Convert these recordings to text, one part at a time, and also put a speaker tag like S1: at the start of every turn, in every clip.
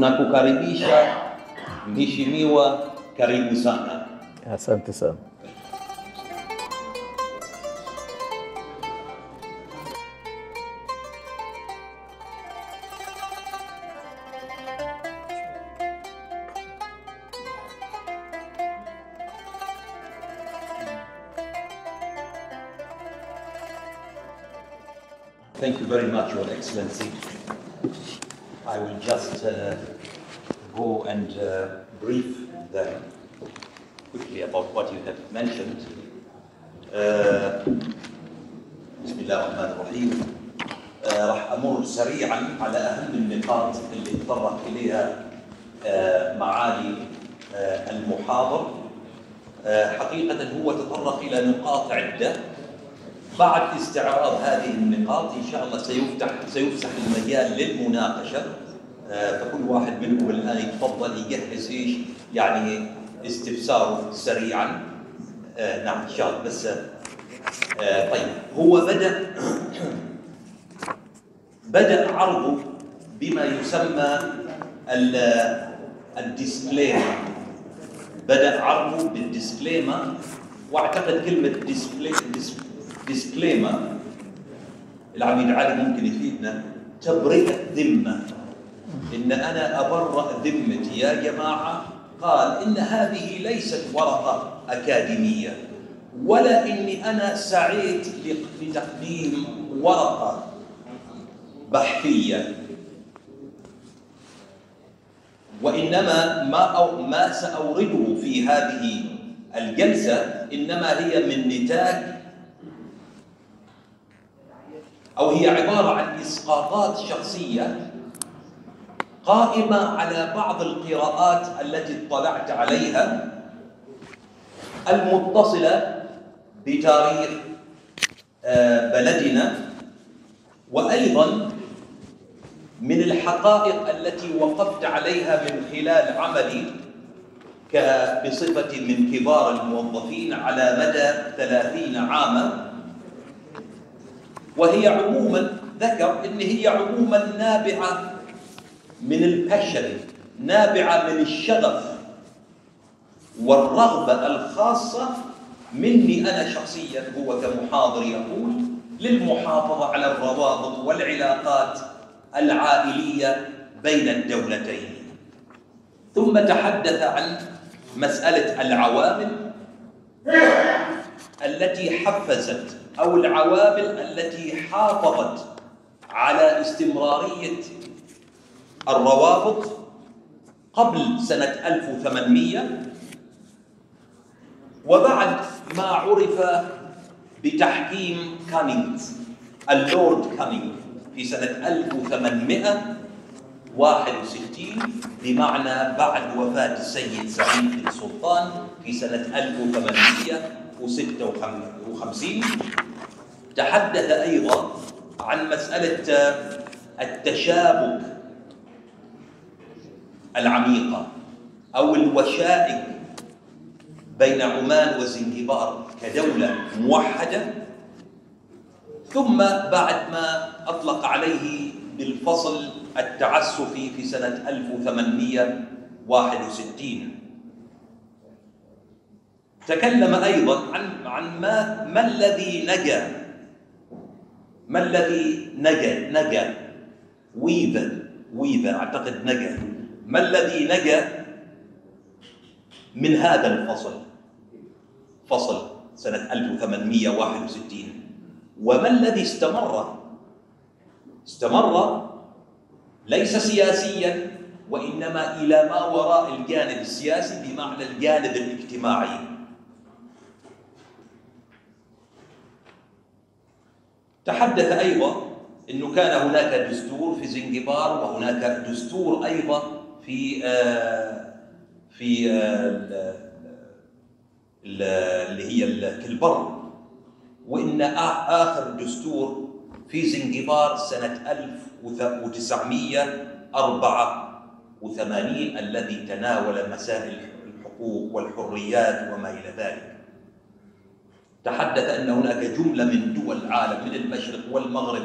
S1: Tunakukaribisha mheshimiwa, karibu sana.
S2: Asante sana.
S1: Thank you very much, Your Excellency. I will just uh, mentioned. Uh, بسم الله الرحمن الرحيم. آه، راح أمر سريعا على أهم النقاط اللي تطرق إليها آه، معالي آه، المحاضر. آه، حقيقة هو تطرق إلى نقاط عدة بعد استعراض هذه النقاط إن شاء الله سيفتح سيفسح المجال للمناقشة آه، فكل واحد منكم الآن يتفضل يجهز إيش يعني استفساره سريعا آه، نعم ان شاء الله. بس آه، طيب هو بدأ بدأ عرضه بما يسمى ال- الديسكليمر بدأ عرضه بالديسكليمر واعتقد كلمة ديسكليمر العميد علي ممكن يفيدنا. تبرئة ذمة. إن أنا أبرأ ذمتي يا جماعة قال إن هذه ليست ورقة. أكاديمية. ولا إني أنا سعيت لتقديم ورقة بحثية. وإنما ما أو ما سأورده في هذه الجلسة إنما هي من نتاج أو هي عبارة عن إسقاطات شخصية قائمة على بعض القراءات التي اطلعت عليها المتصلة بتاريخ آه، بلدنا وأيضا من الحقائق التي وقفت عليها من خلال عملي بصفتي من كبار الموظفين على مدى ثلاثين عاما وهي عموما ذكر إن هي عموما نابعة من الباشن نابعة من الشغف والرغبة الخاصة مني أنا شخصيا هو كمحاضر يقول للمحافظة على الروابط والعلاقات العائلية بين الدولتين. ثم تحدث عن مسألة العوامل التي حفزت أو العوامل التي حافظت على استمرارية الروابط قبل سنة 1800 وبعد ما عرف بتحكيم كانينغز اللورد كانينغ في سنة 1861 بمعنى بعد وفاة السيد سعيد بن سلطان في سنة 1856 تحدث أيضا عن مسألة التشابك العميقة أو الوشائج بين عمان وزنجبار كدولة موحدة. ثم بعد ما أطلق عليه بالفصل التعسفي في سنة 1861 تكلم أيضا عن عن ما ما الذي نجا ما الذي نجا نجا ويفا ويفا أعتقد نجا. ما الذي نجا من هذا الفصل؟ فصل سنة 1861 وما الذي استمر؟ استمر ليس سياسيا وإنما إلى ما وراء الجانب السياسي بمعنى الجانب الاجتماعي. تحدث أيضا أنه كان هناك دستور في زنجبار وهناك دستور أيضا في آه في آه اللي هي الكلبر وإن آخر دستور في زنجبار سنة 1984 الذي تناول مسائل الحقوق والحريات وما إلى ذلك. تحدث أن هناك جملة من دول العالم من المشرق والمغرب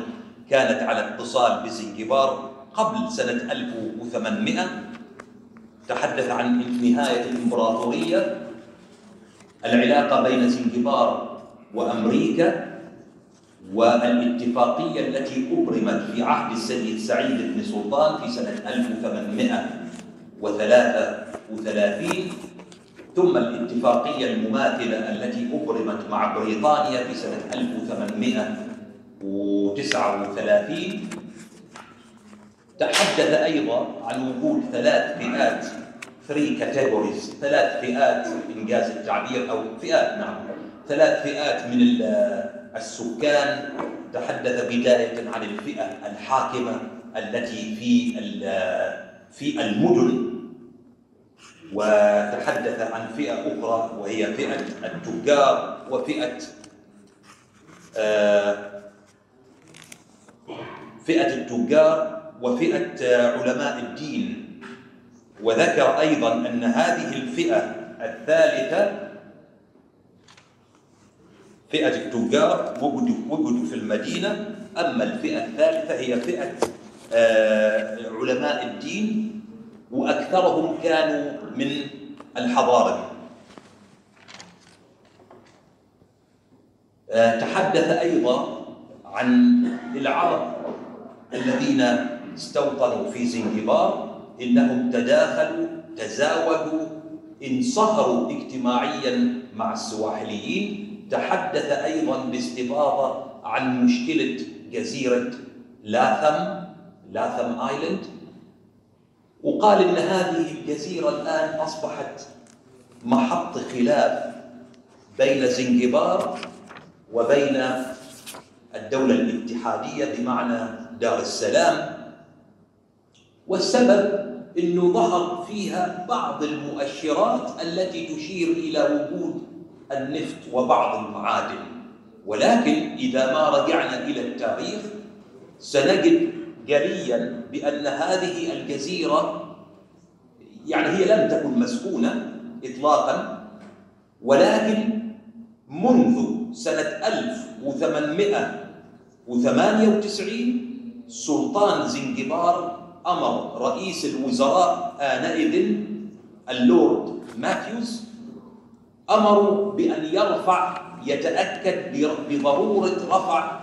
S1: كانت على اتصال بزنجبار قبل سنة 1800 تحدث عن نهاية الإمبراطورية. العلاقة بين زنجبار وأمريكا والاتفاقية التي أبرمت في عهد السيد سعيد بن سلطان في سنة 1833 ثم الاتفاقية المماثلة التي أبرمت مع بريطانيا في سنة 1839 تحدث أيضا عن وجود ثلاث فئات three categories. ثلاث فئات إنجاز التعبير أو فئات نعم. ثلاث فئات من السكان. تحدث بداية عن الفئة الحاكمة التي في في المدن. وتحدث عن فئة أخرى وهي فئة التجار وفئة فئة التجار وفئة علماء الدين. وذكر أيضا أن هذه الفئة الثالثة فئة التجار وجدوا في المدينة. أما الفئة الثالثة هي فئة علماء الدين وأكثرهم كانوا من الحضارة. تحدث أيضا عن العرب الذين استوطنوا في زنجبار. إنهم تداخلوا تزاوجوا انصهروا اجتماعيا مع السواحليين. تحدث أيضا باستفاضة عن مشكلة جزيرة لاثم لاثم آيلاند. وقال إن هذه الجزيرة الآن أصبحت محط خلاف بين زنجبار وبين الدولة الاتحادية بمعنى دار السلام. والسبب إنه ظهر فيها بعض المؤشرات التي تشير إلى وجود النفط وبعض المعادن. ولكن إذا ما رجعنا إلى التاريخ سنجد جليا بأن هذه الجزيرة يعني هي لم تكن مسكونة اطلاقا ولكن منذ سنة 1898 سلطان زنجبار أمر رئيس الوزراء آنئذ اللورد ماثيوز أمروا بأن يرفع يتأكد بضرورة رفع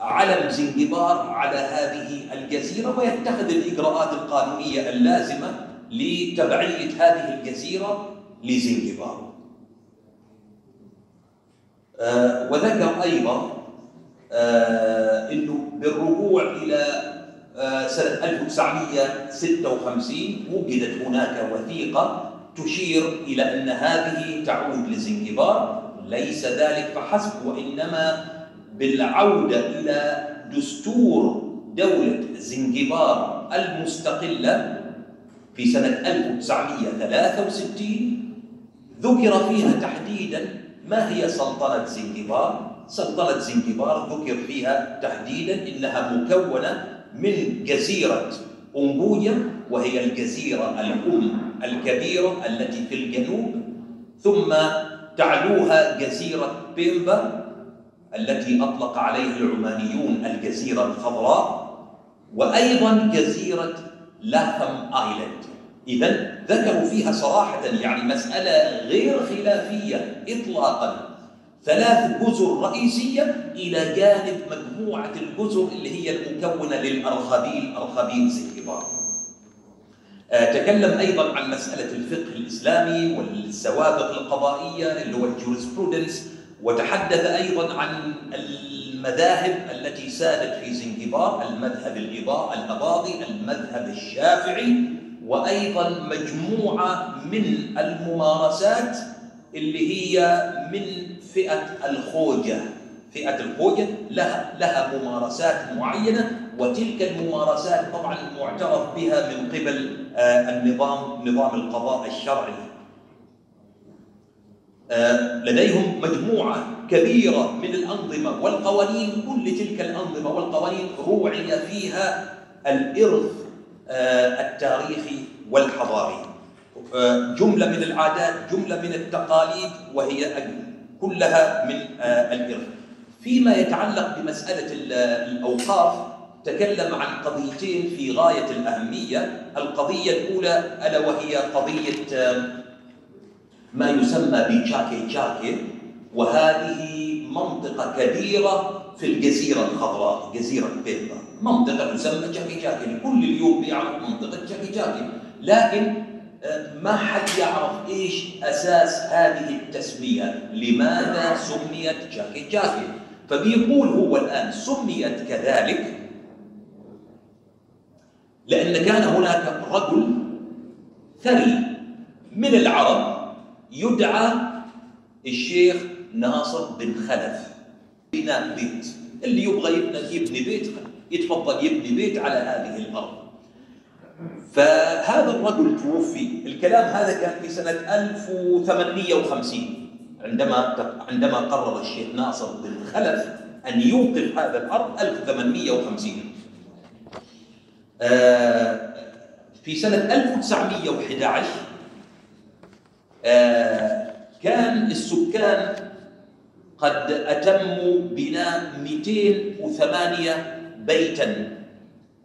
S1: علم زنجبار على هذه الجزيرة ويتخذ الإجراءات القانونية اللازمة لتبعية هذه الجزيرة لزنجبار آه وذكر أيضا آه أنه بالرجوع إلى سنة 1956 وجدت هناك وثيقة تشير إلى أن هذه تعود لزنجبار. ليس ذلك فحسب وإنما بالعودة إلى دستور دولة زنجبار المستقلة في سنة 1963 ذكر فيها تحديدا ما هي سلطنة زنجبار. سلطنة زنجبار ذكر فيها تحديدا إنها مكونة من جزيرة أنبويا وهي الجزيرة الأم الكبيرة التي في الجنوب. ثم تعلوها جزيرة بيمبا التي أطلق عليها العمانيون الجزيرة الخضراء. وأيضا جزيرة لاثم آيلاند. إذا ذكروا فيها صراحة يعني مسألة غير خلافية إطلاقا. ثلاث جزر رئيسية إلى جانب مجموعة الجزر اللي هي المكونة للأرخبيل أرخبيل زنجبار آه تكلم أيضا عن مسألة الفقه الإسلامي والسوابق القضائية اللي هو الجورسبرودنس وتحدث أيضا عن المذاهب التي سادت في زنجبار المذهب الأباضي المذهب الشافعي وأيضا مجموعة من الممارسات اللي هي من فئة الخوجة. فئة الخوجة لها لها ممارسات معينة وتلك الممارسات طبعا معترف بها من قبل النظام نظام القضاء الشرعي. لديهم مجموعة كبيرة من الأنظمة والقوانين كل تلك الأنظمة والقوانين روعي فيها الإرث التاريخي والحضاري. جملة من العادات جملة من التقاليد وهي كلها من الإرث. فيما يتعلق بمسألة الأوقاف تكلم عن قضيتين في غاية الأهمية. القضية الأولى ألا وهي قضية ما يسمى بجاكي جاكي وهذه منطقة كبيرة في الجزيرة الخضراء جزيرة بيضا منطقة تسمى جاكي جاكي كل اليوم بيعرف منطقة جاكي جاكي. لكن ما حد يعرف إيش أساس هذه التسمية، لماذا سميت جاكي جاكي؟ فبيقول هو الآن سميت كذلك لأن كان هناك رجل ثري من العرب يدعى الشيخ ناصر بن خلف. بناء بيت. اللي يبغى يبني بيت يتفضل يبني بيت على هذه الأرض. فهذا الرجل توفي. الكلام هذا كان في سنة 1850 عندما عندما قرر الشيخ ناصر بن خلف أن يوقف هذا الأرض 1850 في سنة 1911 كان السكان قد أتموا بناء 208 بيتا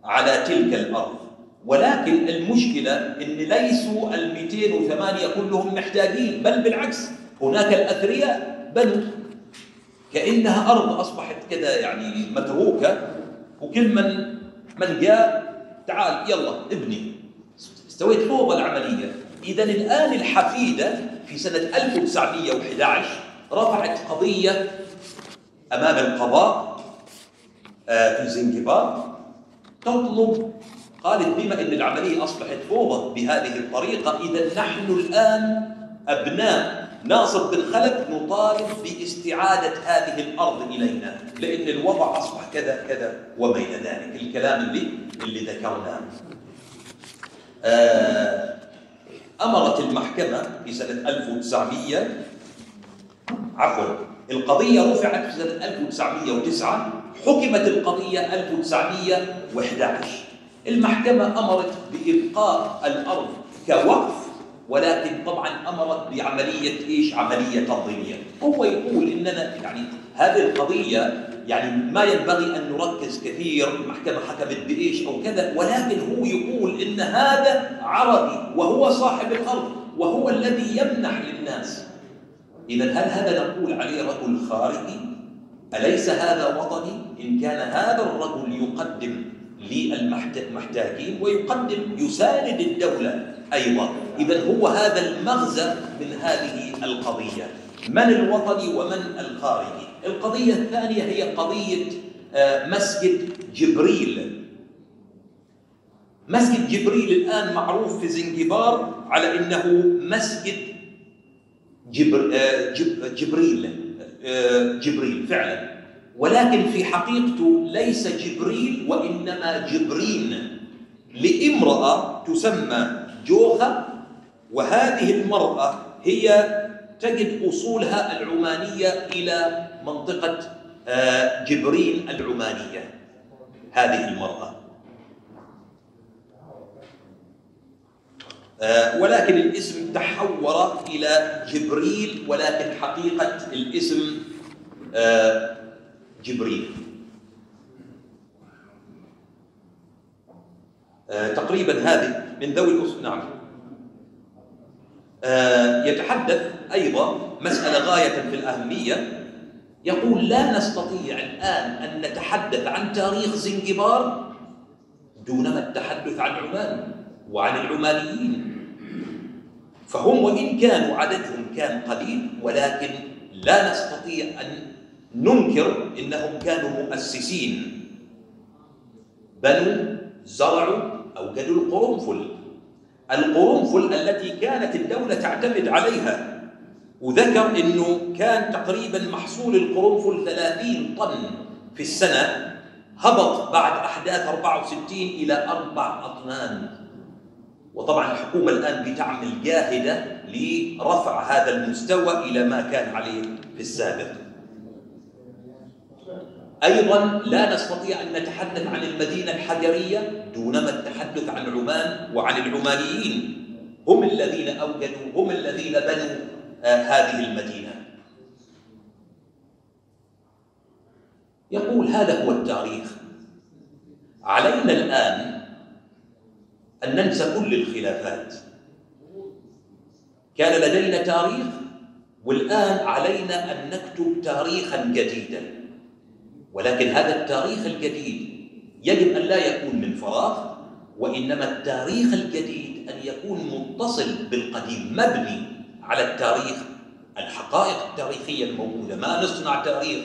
S1: على تلك الأرض. ولكن المشكلة أن ليسوا ال 208 كلهم محتاجين بل بالعكس هناك الأثرياء بنوا. كأنها أرض أصبحت كذا يعني متروكة وكل من من جاء تعال يلا ابني. استويت فوضى العملية. إذا الآن الحفيدة في سنة 1911 رفعت قضية أمام القضاء في زنجبار تطلب قالت بما أن العملية أصبحت فوضى بهذه الطريقة إذا نحن الآن أبناء ناصر بن خلف نطالب باستعادة هذه الأرض إلينا لأن الوضع أصبح كذا كذا وبين ذلك. الكلام اللي, اللي ذكرناه. آه، أمرت المحكمة في سنة 1900 عفوا القضية رفعت في سنة 1909 حكمت القضية 1911 المحكمة أمرت بإبقاء الأرض كوقف ولكن طبعا أمرت بعملية إيش؟ عملية تنظيمية هو يقول إننا يعني هذه القضية يعني ما ينبغي أن نركز كثير المحكمة حكمت بإيش أو كذا ولكن هو يقول إن هذا عربي وهو صاحب الأرض وهو الذي يمنح للناس إذا هل هذا نقول عليه رجل خارجي؟ أليس هذا وطني؟ إن كان هذا الرجل يقدم للمحتاجين ويقدم يساند الدولة أيضا. إذا هو هذا المغزى من هذه القضية. من الوطني ومن الخارجي. القضية الثانية هي قضية مسجد جبريل. مسجد جبريل الآن معروف في زنجبار على أنه مسجد جبر جبريل جبريل فعلا. ولكن في حقيقته ليس جبريل وإنما جبرين لامرأة تسمى جوخة وهذه المرأة هي تجد أصولها العمانية إلى منطقة جبرين العمانية هذه المرأة. ولكن الاسم تحور إلى جبريل ولكن حقيقة الاسم جبريل. آه تقريبا هذه من ذوي الأصول نعم. آه يتحدث أيضا مسألة غاية في الأهمية. يقول لا نستطيع الآن أن نتحدث عن تاريخ زنجبار دونما التحدث عن عمان وعن العمانيين. فهم وإن كانوا عددهم كان قليل ولكن لا نستطيع أن ننكر إنهم كانوا مؤسسين. بنوا زرعوا اوجدوا القرنفل. القرنفل التي كانت الدولة تعتمد عليها. وذكر إنه كان تقريبا محصول القرنفل 30 طن في السنة. هبط بعد أحداث 64 إلى أربع أطنان. وطبعا الحكومة الآن بتعمل جاهدة لرفع هذا المستوى إلى ما كان عليه في السابق. أيضا لا نستطيع أن نتحدث عن المدينة الحجرية دونما التحدث عن عمان وعن العمانيين. هم الذين أوجدوا هم الذين بنوا آه هذه المدينة. يقول هذا هو التاريخ. علينا الآن أن ننسى كل الخلافات. كان لدينا تاريخ والآن علينا أن نكتب تاريخا جديدا. ولكن هذا التاريخ الجديد يجب أن لا يكون من فراغ وإنما التاريخ الجديد أن يكون متصل بالقديم مبني على التاريخ الحقائق التاريخية الموجودة. ما نصنع تاريخ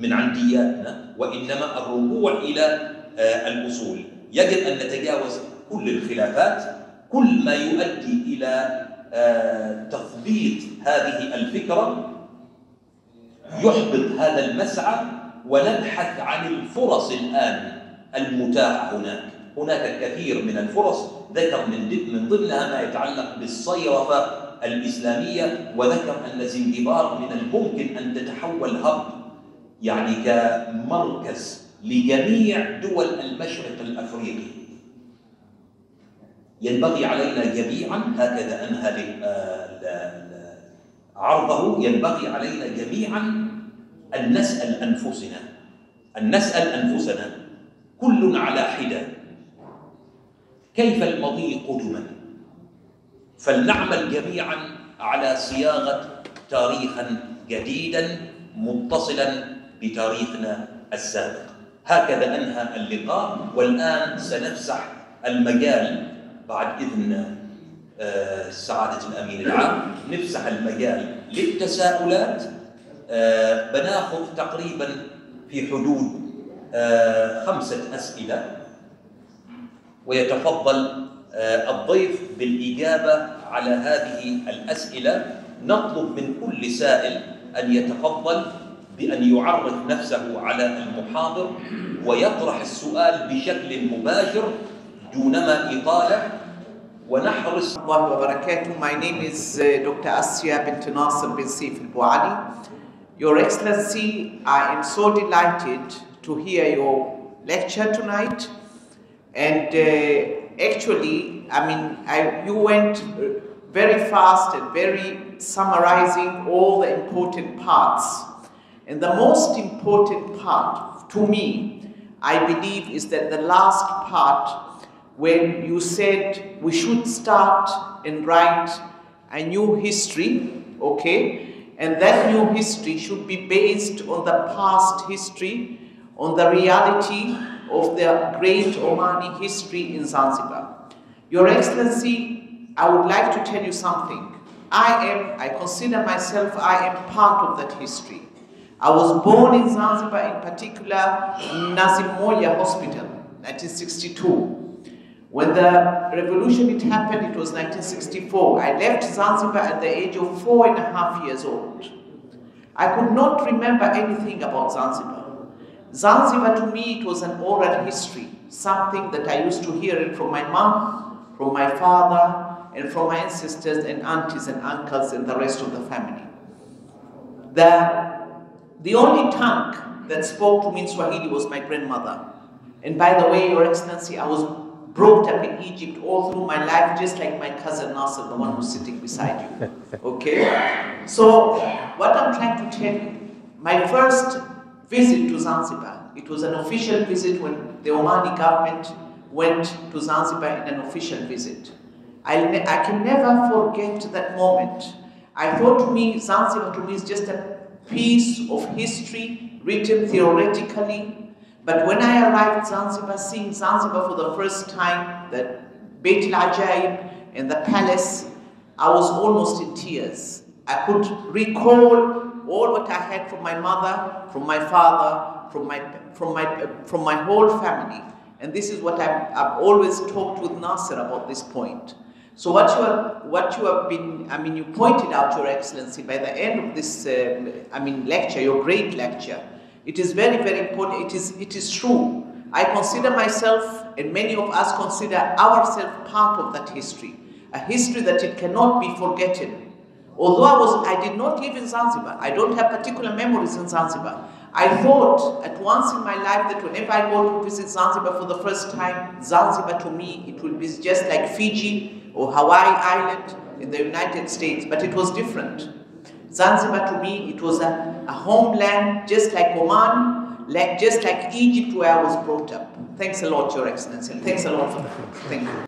S1: من عندياتنا وإنما الرجوع إلى الأصول. يجب أن نتجاوز كل الخلافات كل ما يؤدي إلى تثبيط هذه الفكرة يحبط هذا المسعى ونبحث عن الفرص الآن المتاحة هناك. هناك الكثير من الفرص ذكر من من ضمنها ما يتعلق بالصيرفة الإسلامية وذكر أن زنجبار من الممكن أن تتحول هب يعني كمركز لجميع دول المشرق الأفريقي. ينبغي علينا جميعا هكذا أنهى عرضه ينبغي علينا جميعا أن نسأل أنفسنا أن نسأل أنفسنا كل على حدة. كيف المضي قدما؟ فلنعمل جميعا على صياغة تاريخا جديدا متصلا بتاريخنا السابق. هكذا أنهى اللقاء والآن سنفسح المجال بعد إذن سعادة الأمين العام. نفسح المجال للتساؤلات بناخذ تقريبا في حدود خمسة أسئلة ويتفضل الضيف بالإجابة على هذه الأسئلة نطلب من كل سائل أن يتفضل بأن يعرف نفسه على المحاضر ويطرح السؤال بشكل مباشر دونما إطالة ونحرص
S2: الله وبركاته. My name is Dr. Asya bint Nasser bin Sif al-Buali. Your Excellency, I am so delighted to hear your lecture tonight. And uh, actually, I mean, I, you went very fast and very summarizing all the important parts. And the most important part to me, I believe, is that the last part when you said we should start and write a new history, okay? And that new history should be based on the past history, on the reality of the great Omani history in Zanzibar. Your Excellency, I would like to tell you something. I am, I consider myself, I am part of that history. I was born in Zanzibar, in particular, Mnazi Mmoja Hospital, 1962. When the revolution it happened, it was 1964. I left Zanzibar at the age of four and a half years old. I could not remember anything about Zanzibar. Zanzibar to me, it was an oral history, something that I used to hear it from my mom, from my father, and from my ancestors and aunties and uncles and the rest of the family. The, the only tongue that spoke to me in Swahili was my grandmother. And by the way, Your Excellency, I was brought up in Egypt all through my life, just like my cousin Nasser, the one who's sitting beside you. Okay? So, what I'm trying to tell you, my first visit to Zanzibar, it was an official visit when the Omani government went to Zanzibar in an official visit. I, I can never forget that moment. I thought to me, Zanzibar to me is just a piece of history written theoretically but when I arrived Zanzibar, seeing Zanzibar for the first time, the Beit Ajaib and the palace, I was almost in tears. I could recall all what I had from my mother, from my father, from my, from my, from my whole family. And this is what I've, I've always talked with Nasser about this point. So what you have, what you have been, I mean, you pointed out, Your Excellency, by the end of this, uh, I mean, lecture, your great lecture, it is very, very important. It is, it is true. I consider myself, and many of us consider ourselves part of that history, a history that it cannot be forgotten. Although I was, I did not live in Zanzibar. I don't have particular memories in Zanzibar. I thought at once in my life that whenever I go to visit Zanzibar for the first time, Zanzibar to me, it will be just like Fiji or Hawaii Island in the United States, but it was different. Zanzibar to me, it was a, a homeland just like Oman, like, just like Egypt where I was brought up. Thanks a lot, Your Excellency. and Thanks a lot for the Thank you.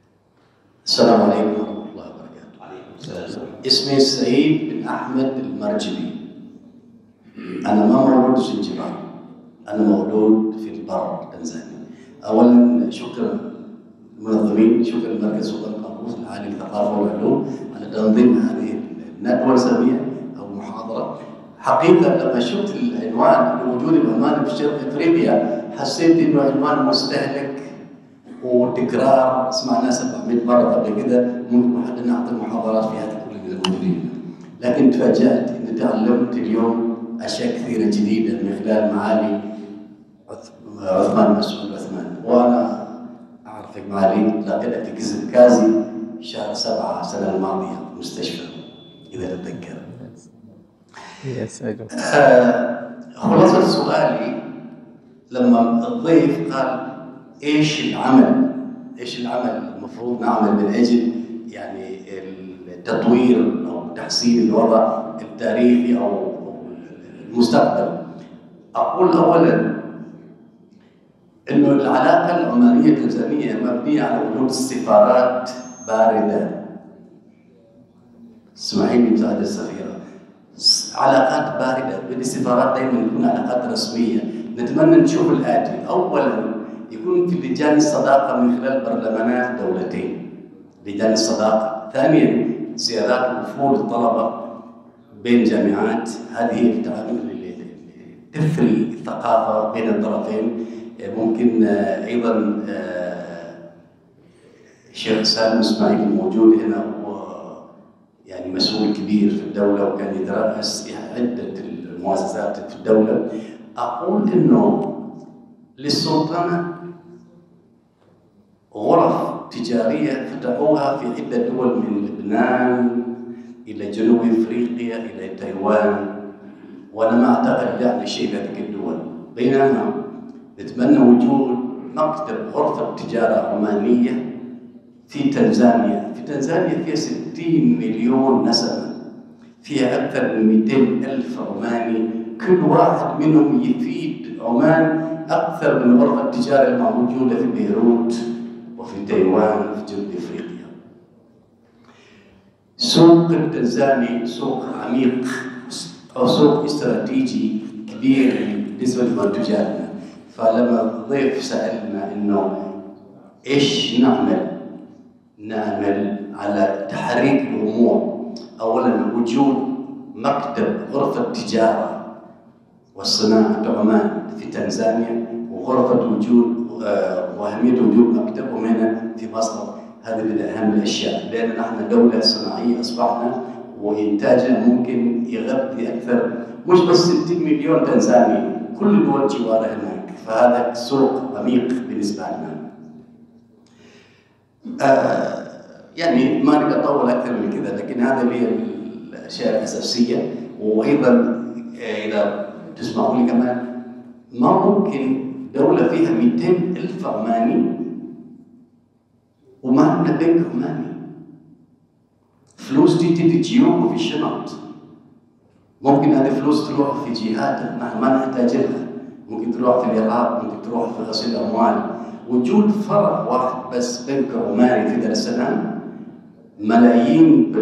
S3: السلام عليكم ورحمة الله وبركاته.
S1: عليكم السلام
S3: اسمي سعيد بن أحمد المرجلي. أنا ما مولود في زنجبار. أنا مولود في البر تنزانيا. أولا شكرا المنظمين، شكرا مركز سلطان قابوس العالي للثقافة والعلوم على تنظيم هذه الندوة نسميها أو محاضرة. حقيقة لما شفت العنوان لوجود العمان في شرق أفريقيا حسيت إنه عنوان مستهلك وتكرار. سمعناه 700 مرة قبل كده ممكن حد نعطي محاضرات فيها كل الموجودين لكن تفاجأت إني تعلمت اليوم أشياء كثيرة جديدة من خلال معالي عث- عثمان مسعود عثمان. وأنا اعرفك معالي لقيتك في كازي شهر سبعة السنة الماضية في المستشفى إذا تتذكر. آه، خلاصة سؤالي لما الضيف قال إيش العمل؟ إيش العمل المفروض نعمل من أجل يعني التطوير أو تحسين الوضع التاريخي أو المستقبل. أقول اولا إنه العلاقة العمانية التنزانيه مبنية على وجود سفارات باردة. اسمعيني مساعد السفيره. علاقات باردة بين السفارات دائما تكون علاقات رسمية. نتمنى نشوف الآتي. أولا يكون في لجان الصداقة من خلال برلمانات دولتين. لجان الصداقة. ثانيا زيارات وفود الطلبة بين جامعات. هذه تثري الثقافة بين الطرفين. ممكن آه، أيضا آه، الشيخ سالم إسماعيل الموجود هنا. يعني مسؤول كبير في الدولة وكان يتراس عدة المؤسسات في الدولة. أقول إنه للسلطنة غرف تجارية فتحوها في عدة دول من لبنان إلى جنوب إفريقيا إلى تايوان. وأنا ما أعتقد يعني شيء بهذيك الدول. بينما نتمنى وجود مكتب غرفة تجارة عمانيه في تنزانيا. في تنزانيا فيها 60 مليون نسمة. فيها أكثر من 200 ألف عماني كل واحد منهم يفيد عمان أكثر من غرفة التجارة الموجودة في بيروت وفي تايوان وفي جنوب أفريقيا. سوق التنزاني سوق عميق أو سوق استراتيجي كبير بالنسبة لمنتجاتنا. فلما الضيف سألنا إنه إيش نعمل؟ نعمل على تحريك الأمور. اولا وجود مكتب غرفة تجاره والصناعة عمان في تنزانيا وغرفة وجود آه، وأهمية وجود مكتبهم هنا في مصر. هذه من أهم الأشياء لأن نحن دولة صناعية أصبحنا وإنتاجنا ممكن يغطي أكثر مش بس 60 مليون تنزاني كل دول جواره هناك. فهذا سوق عميق بالنسبة لنا. آه، يعني ما نبي اطول أكثر من كذا لكن هذا هي الأشياء الأساسية. وأيضا آه، إذا تسمحوا لي كمان ما ممكن دولة فيها 200 ألف عماني وما عندنا بنك عماني فلوس تجي في جيوب وفي شنط ممكن هذه فلوس تروح في جهات ما نحتاج لها ممكن تروح في العراق ممكن تروح في غسيل أموال. وجود فرع واحد بس بنك عماني في دار السلام ملايين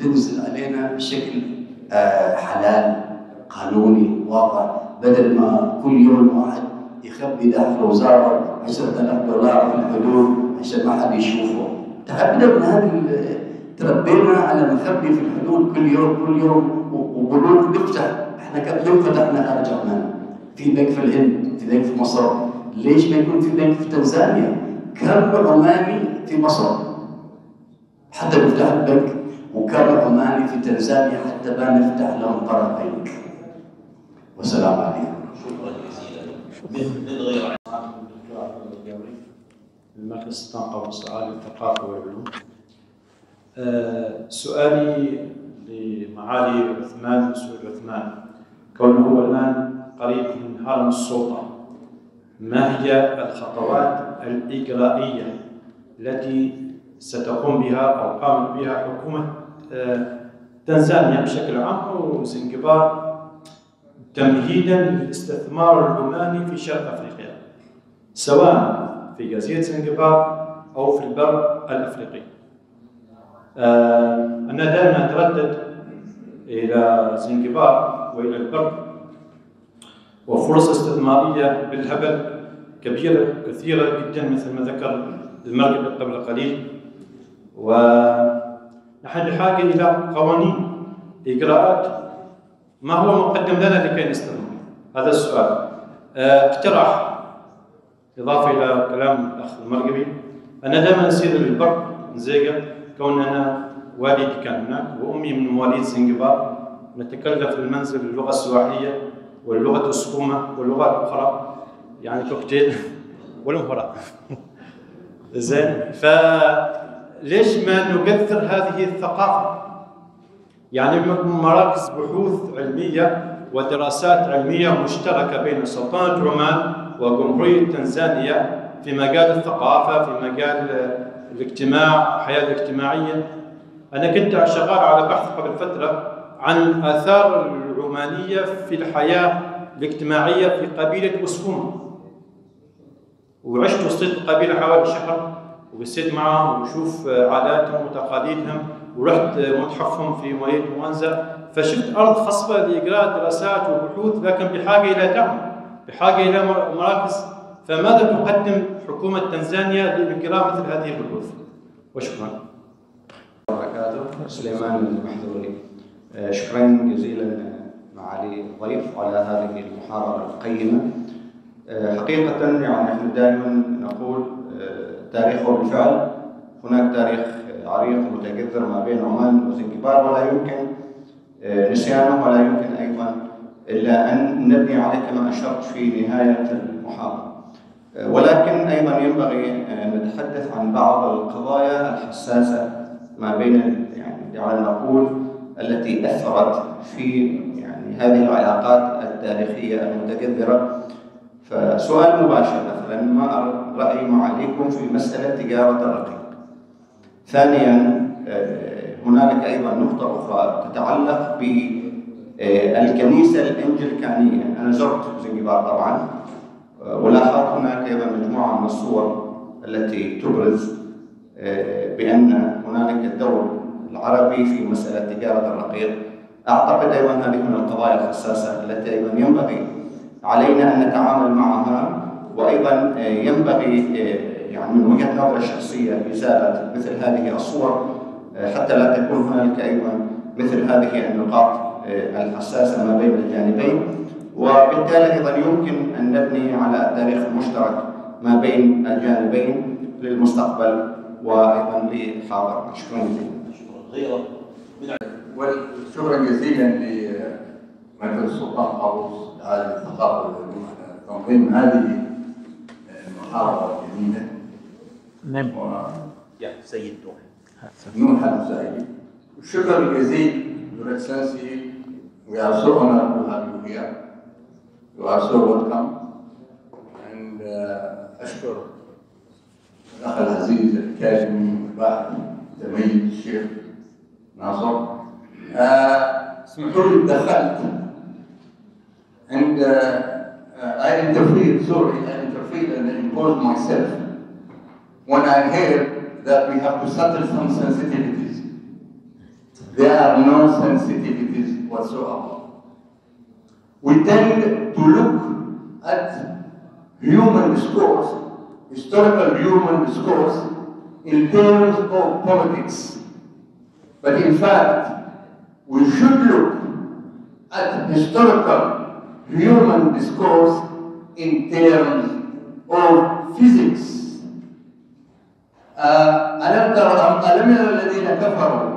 S3: تنزل علينا بشكل آه، حلال قانوني واقع. بدل ما كل يوم واحد يخبي داخل وزارة 10000 دولار في الحدود عشان ما حد يشوفه. تعبنا من هذه تربينا على نخبي في الحدود كل يوم كل يوم وبنوك نفتح إحنا كم يوم فتحنا خارج في بنك في الهند في بنك في مصر. ليش ما يكون في بنك في تنزانيا؟ كم عماني في مصر. حتى نفتح البنك. وكم عماني في تنزانيا حتى ما نفتح لهم قرار بنك. والسلام عليكم.
S1: شكرا جزيلا. من غير
S4: الدكتور عبد الله الجابري المركز الطاقة والسعادة الثقافة والعلوم. آه، سؤالي لمعالي عثمان مسعود عثمان. كونه هو الآن قريب من هرم السلطة. ما هي الخطوات الإجرائية التي ستقوم بها أو قامت بها حكومة آه، تنزانيا بشكل عام أو زنجبار تمهيدا للاستثمار العماني في شرق أفريقيا سواء في جزيرة زنجبار أو في البر الأفريقي. آه، أنا دائما أتردد إلى زنجبار وإلى البر وفرص استثمارية بالهبل كبيرة كثيرة جدا مثل ما ذكر المغرب قبل قليل. ونحن بحاجة إلى قوانين إجراءات ما هو مقدم لنا لكي نستمر؟ هذا السؤال. آه، اقتراح إضافة إلى كلام الأخ المرقبي أنا دائما أسير للبر زيجا كون أنا والدي كان هناك وأمي من مواليد سنغافورة نتكلم في المنزل اللغة السواحلية واللغة السكومة واللغة الأخرى. يعني كوكتيل ولا زين. زين فليش ما نكثر هذه الثقافة؟ يعني مراكز بحوث علمية ودراسات علمية مشتركة بين سلطنة عمان وجمهورية تنزانيا في مجال الثقافة في مجال الاجتماع الحياة الاجتماعية. أنا كنت شغال على بحث قبل فترة عن الآثار العمانية في الحياة الاجتماعية في قبيلة أسفون وعشت وسط القبيله حوالي شهر وقسيت معهم وشوف عاداتهم وتقاليدهم ورحت متحفهم في مدينة موانزا فشفت أرض خصبة لاجراء دراسات وبحوث لكن بحاجة إلى دعم بحاجة إلى مراكز. فماذا تقدم حكومة تنزانيا لاجراء مثل هذه البحوث؟ وشكرا.
S5: وبركاته. سليمان المحذوري شكرا جزيلا معالي الضيف على هذه المحاضرة القيمة. حقيقة يعني إحنا دائما نقول تاريخه بالفعل هناك تاريخ عريق متجذر ما بين عمان وزنجبار ولا يمكن نسيانه ولا يمكن أيضا إلا أن نبني عليه كما أشرت في نهاية المحاضرة. ولكن أيضا ينبغي ان نتحدث عن بعض القضايا الحساسة ما بين يعني دعنا نقول التي أثرت في يعني هذه العلاقات التاريخية المتجذره فسؤال مباشر مثلا ما راي معاليكم في مسألة تجارة الرقيق؟ ثانيا هنالك أيضا نقطة أخرى تتعلق بالكنيسه الإنجليكانية، أنا زرت زنجبار طبعا ولاحظت هناك أيضا مجموعة من الصور التي تبرز بأن هنالك الدور العربي في مسألة تجارة الرقيق أعتقد أيضا هذه من القضايا الحساسه التي أيضا ينبغي علينا أن نتعامل معها وأيضا ينبغي يعني من وجهة نظري الشخصية ازاله مثل هذه الصور حتى لا تكون هنالك أيضا مثل هذه النقاط الحساسة ما بين الجانبين. وبالتالي أيضا يمكن أن نبني على تاريخ مشترك ما بين الجانبين للمستقبل وأيضا للحاضر شكرا جزيلا.
S6: وشكرا جزيلا لمركز السلطان قابوس لهذه الثقافه تنظيم هذه المحاضره الجميله.
S1: نعم. يا سيد نوح.
S6: نوح المساعدي. الشكر الجزيل Your Excellency, we are so honored to have you here. You are so welcome. And uh, أشكر الأخ العزيز الكاظمي الباحث زميلي الشيخ ناصر. اسمحوا لي دخلت and uh, uh, I interfered, sorry, I interfered and imposed myself when I heard that we have to settle some sensitivities. There are no sensitivities whatsoever. We tend to look at human discourse, historical human discourse, in terms of politics. But in fact, we should look at historical human discourse in terms of physics. ألم تر ألم يرى الذين كفروا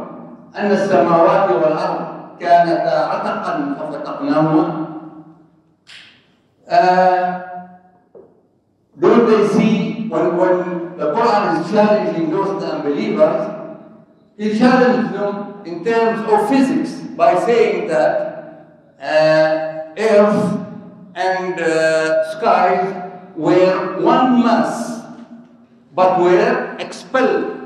S6: أن السماوات والأرض كانتا عتقا ففتقناهما Don't they see when, when the Quran is challenging those unbelievers, he challenges them in terms of physics by saying that uh, earth and uh, skies were one mass, but were expelled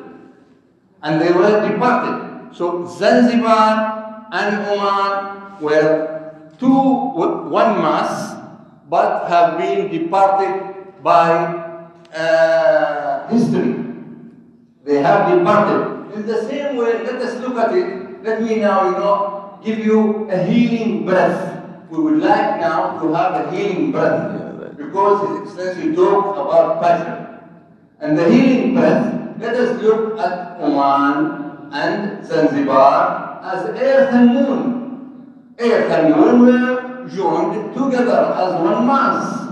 S6: and they were departed. So Zanzibar and Oman were w- one mass, but have been departed by uh, history. They have departed. In the same way, let us look at it. Let me now, you know, give you a healing breath. We would like now to have a healing breath because His Excellency talked about passion. And the healing breath, let us look at Oman and Zanzibar as earth and moon. Earth and moon were joined together as one mass.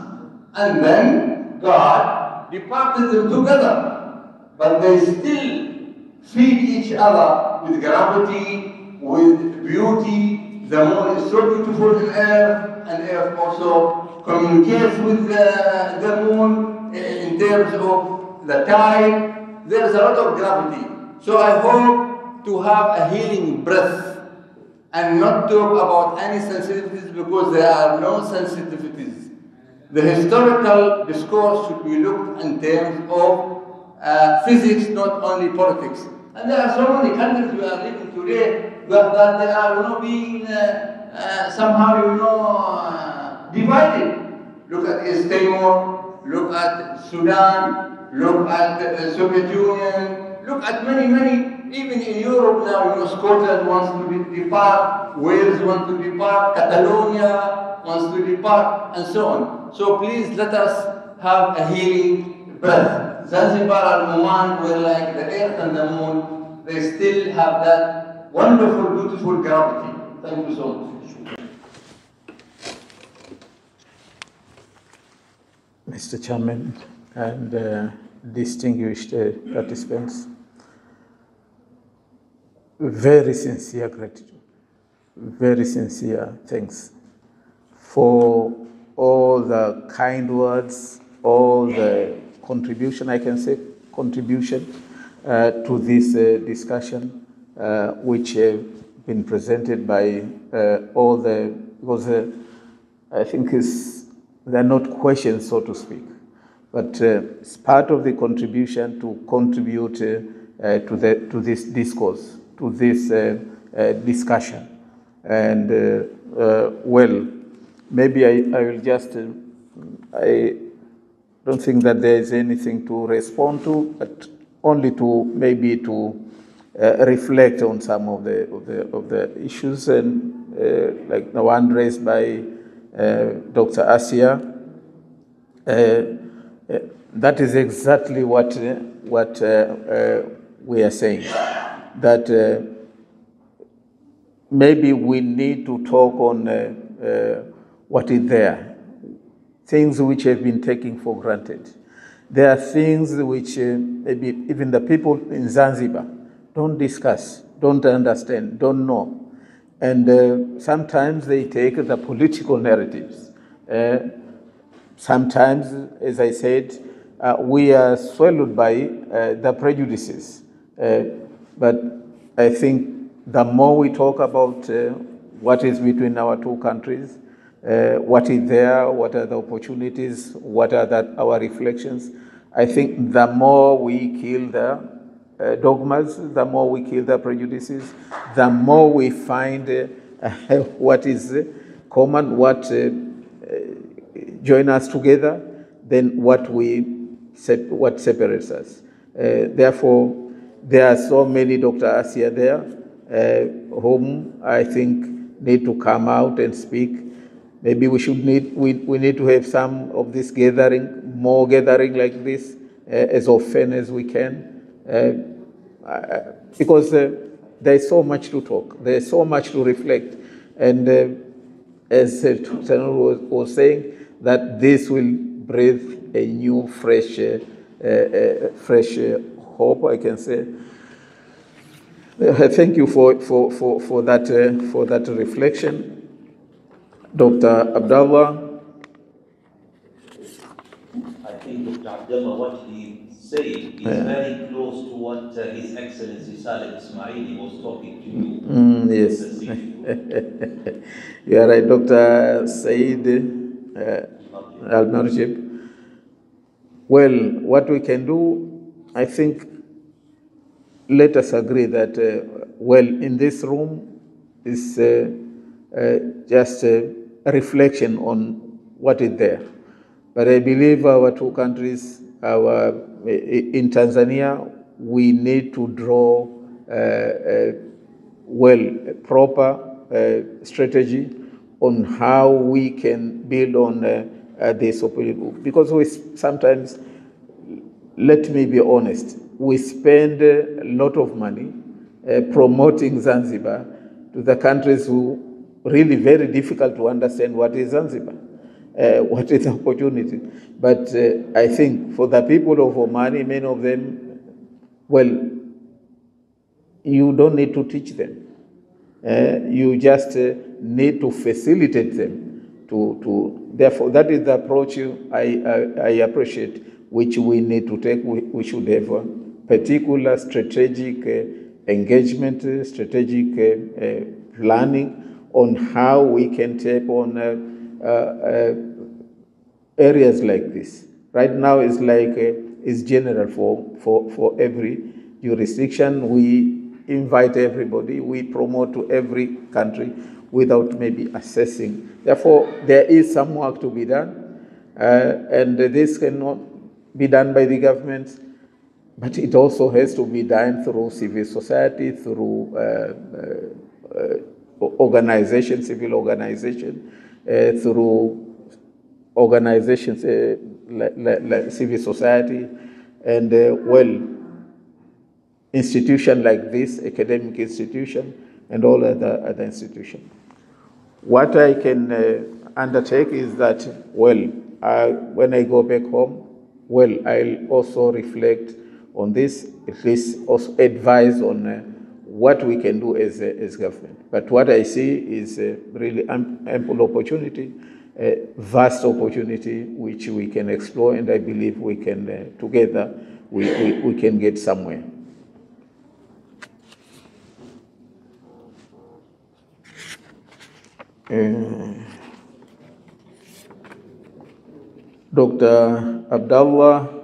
S6: And then God departed them together. But they still feed each other with gravity, with beauty. The moon is so beautiful in earth, and earth also communicates with the, the moon in terms of the tide. There is a lot of gravity. So I hope to have a healing breath and not talk about any sensitivities because there are no sensitivities. The historical discourse should be looked in terms of uh, physics, not only politics. And there are so many countries we are living today that, that they are you know, being uh, uh, somehow you know, uh, divided. Look at East Timor, look at Sudan, look at the Soviet Union, look at many, many, even in Europe now, you know, Scotland wants to be, depart, Wales wants to depart, Catalonia wants to depart, and so on. So please let us have a healing breath. Zanzibar and Oman were like the earth and the moon. They still have that wonderful, beautiful gravity. Thank you so much.
S7: Mr. Chairman and uh, distinguished uh, participants, very sincere gratitude, very sincere thanks for all the kind words, all the contribution, I can say contribution uh, to this uh, discussion, which have been presented by uh, all the, because uh, I think is, they're not questions, so to speak, but uh, it's part of the contribution to contribute uh, uh, to, the, to this discourse, to this uh, uh, discussion. And uh, uh, well, maybe I, I will just, uh, I don't think that there is anything to respond to, but only to maybe to uh, reflect on some of the, of the, of the issues and uh, like the one raised by uh, Dr. Asia. Uh, uh, that is exactly what, uh, what uh, uh, we are saying. That uh, maybe we need to talk on uh, uh, what is there, things which have been taken for granted. There are things which uh, maybe even the people in Zanzibar don't discuss, don't understand, don't know. And uh, sometimes they take the political narratives. Uh, sometimes, as I said, uh, we are swallowed by uh, the prejudices. Uh, but I think the more we talk about uh, what is between our two countries, what is there, what are the opportunities, what are that our reflections, I think the more we kill the uh, dogmas, the more we kill the prejudices, the more we find uh, what is uh, common, what uh, uh, join us together, than what we sep- what separates us. Therefore, there are so many Dr. Asia there, whom I think need to come out and speak. Maybe we should need we, we need to have some of this gathering, more gathering like this, as often as we can, because uh, there is so much to talk, there is so much to reflect, and uh, as uh, was, was saying, that this will breathe a new, fresh, uh, uh, uh, fresh uh, hope, I can say. Uh, Thank you for, for, for, for, that, uh, for that reflection. Dr. Abdallah,
S1: I think Dr. Abdullah, what he is
S7: Yeah.
S1: very close to what uh, His Excellency Saleh Ismaili was talking to you.
S7: Mm, yes. You are right, Dr. Said uh, Al Narjib. Well, what we can do, I think, let us agree that, uh, well, in this room is uh, uh, just a reflection on what is there. But I believe our two countries, our in Tanzania, we need to draw uh, uh, well a proper uh, strategy on how we can build on this opportunity. Because we sometimes, let me be honest, we spend a lot of money promoting Zanzibar to the countries who really very difficult to understand what is Zanzibar, uh, what is the opportunity. But uh, I think for the people of Omani, many of them, well, you don't need to teach them. Uh, you just uh, need to facilitate them to, to therefore that is the approach I, I, I appreciate which we need to take we, we should have a particular strategic uh, engagement uh, strategic planning on how we can tap on areas like this. Right now it's like uh, it's general for, for, for every jurisdiction. We invite everybody. We promote to every country without maybe assessing. Therefore, there is some work to be done, uh, and this cannot be done by the government, but it also has to be done through civil society, through uh, uh, uh organization, civil organization, uh, through organizations uh, like, like, like, civil society, and well, institution like this, academic institution, and all other, other institutions. What I can uh, undertake is that, well, I, when I go back home, well, I'll also reflect on this, at least also advise on uh, what we can do as, uh, as government. But what I see is a really ample opportunity, a vast opportunity which we can explore, and I believe we can, uh, together, we, we, we can get somewhere. Dr. Abdullah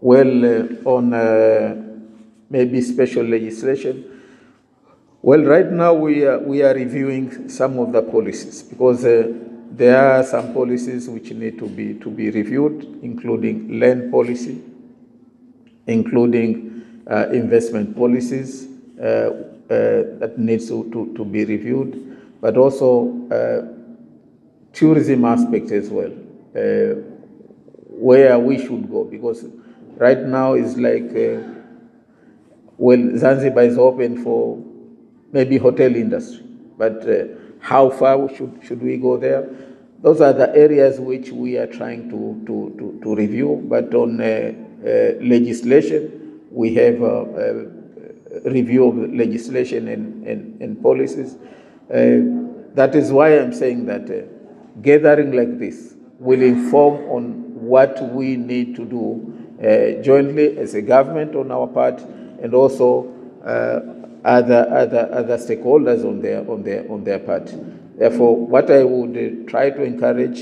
S7: well uh, on uh, maybe special legislation. Well, right now we are, we are reviewing some of the policies because uh, there are some policies which need to be to be reviewed, including land policy, including uh, investment policies, uh, uh, that needs to, to, to, be reviewed, but also tourism aspect as well, where we should go, because right now it's like, well, Zanzibar is open for maybe hotel industry, but how far should, should we go there? Those are the areas which we are trying to, to, to, to review, but on uh, uh, legislation, we have uh, review of legislation and, and, and policies. Uh, that is why I'm saying that uh, gathering like this will inform on what we need to do uh, jointly as a government on our part and also uh, other, other, other stakeholders on their, on, their, on their part. Therefore, what I would uh, try to encourage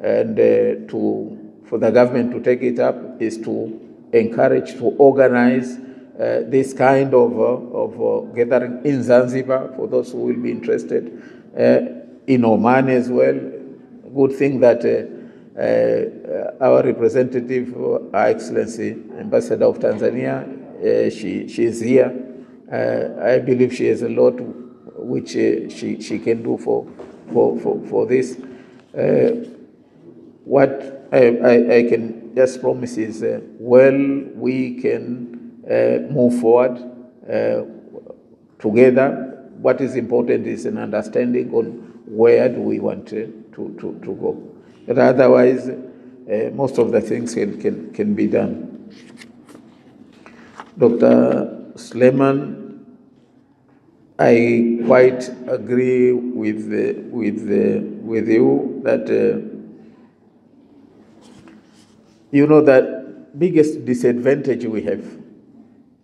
S7: and uh, to, for the government to take it up is to encourage, to organize uh, this kind of, uh, of uh, gathering in Zanzibar for those who will be interested, in Oman as well. Good thing that Uh, uh, our representative, Her Excellency Ambassador of Tanzania, uh, she, she is here. I believe she has a lot which she, she can do for, for, for, for this. what I, I, I, can just promise is, uh, well, we can uh, move forward uh, together. What is important is an understanding on where do we want to, to, to go. But otherwise, uh, most of the things can, can, can be done. Dr. Sleman, I quite agree with, with, with you that uh, you know that biggest disadvantage we have